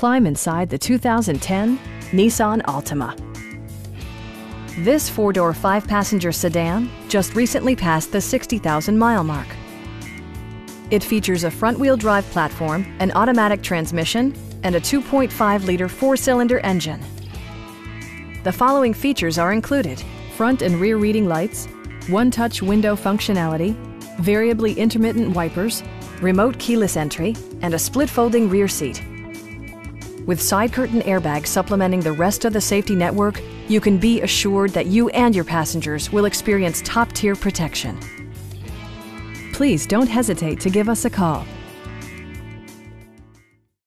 climb inside the 2010 Nissan Altima. This four-door, five-passenger sedan just recently passed the 60,000 mile mark. It features a front-wheel drive platform, an automatic transmission, and a 2.5-liter four-cylinder engine. The following features are included. Front and rear reading lights, one-touch window functionality, variably intermittent wipers, remote keyless entry, and a split folding rear seat. With side curtain airbags supplementing the rest of the safety network, you can be assured that you and your passengers will experience top-tier protection. Please don't hesitate to give us a call